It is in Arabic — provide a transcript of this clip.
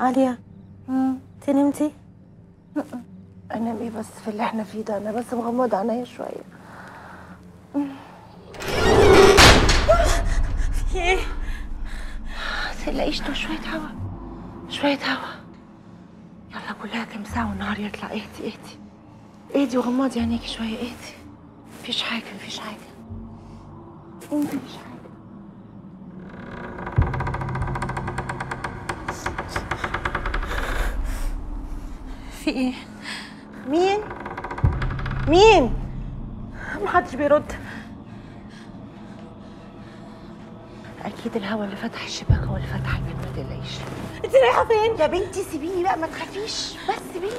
عالية. انت نمتي؟ انام إيه بس في اللي إحنا فيه ده أنا بس مغمضة عينيا شوية. في إيه؟ تقلقيش ده شوية هوا. شوية هوا. يلا كلها كام ساعه والنهار يطلع. اهدي اهدي. اهدي وغمضي عينيكي شوية اهدي. مفيش حاجة مفيش حاجة. مفيش حاجة. في إيه؟ مين؟ مين؟ محدش بيرد. أكيد الهوا اللي فتح الشباك هو اللي فتح الباب ما تقلقيش. أنت رايحة فين؟ يا بنتي سيبيني بقى ما تخافيش. بس سيبيني.